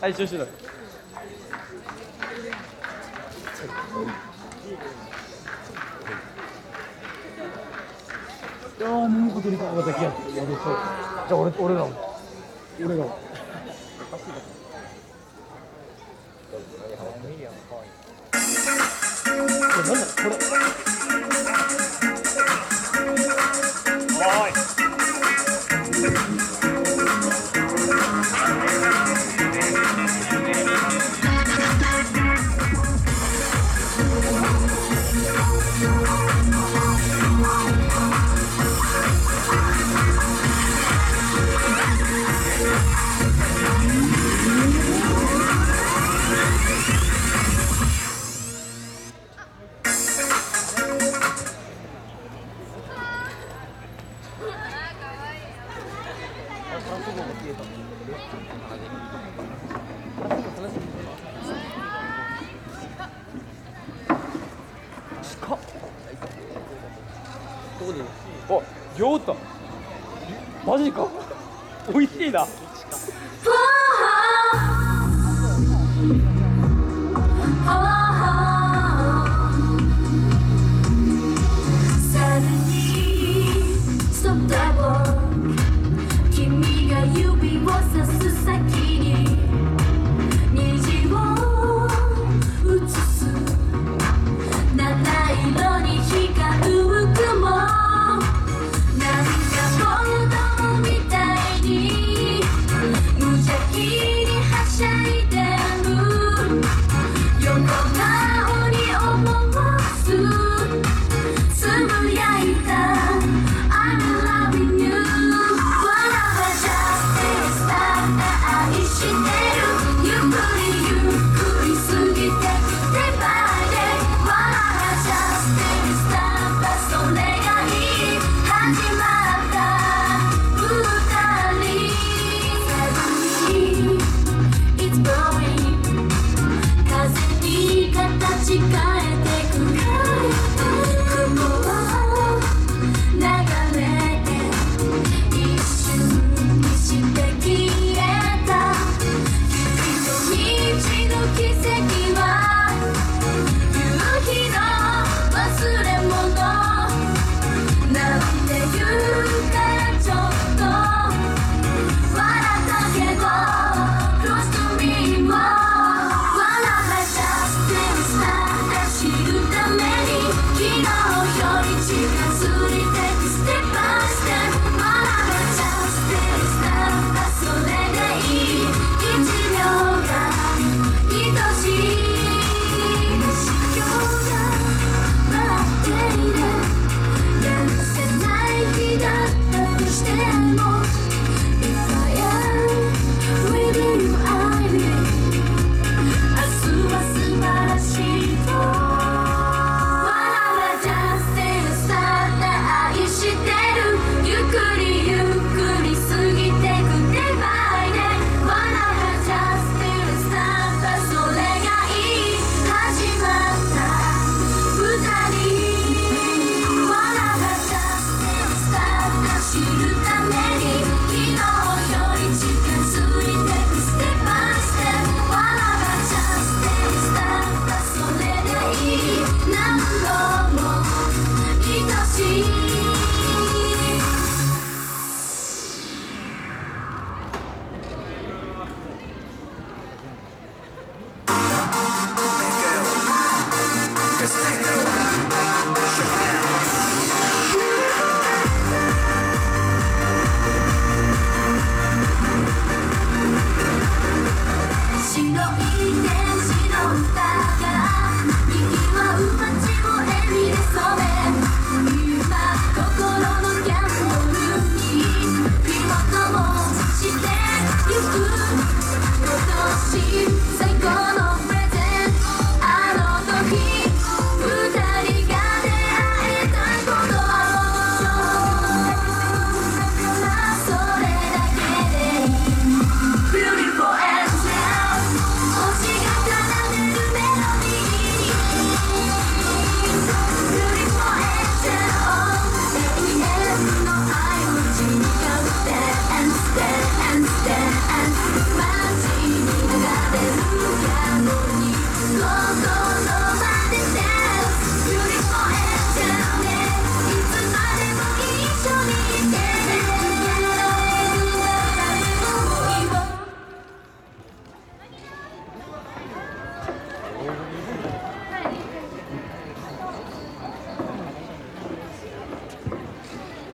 はいやー、飲むことにかまたきやって。やるそう。じゃあ俺、俺らも。俺らも。これなんだこれ。あ、酔った。マジか？美味しいな。